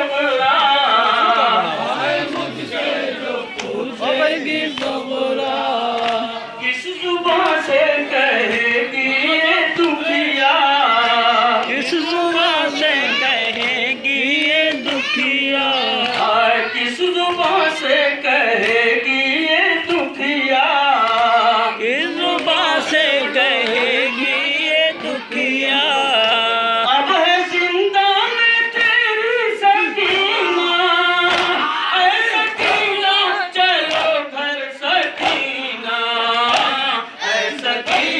Levanta! Hey!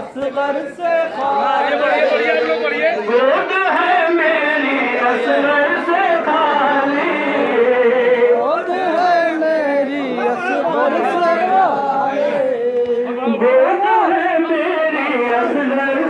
Asghar से गोद है मेरी असगर से खाली गोद है मेरी असगर से खाली गोद है मेरी असगर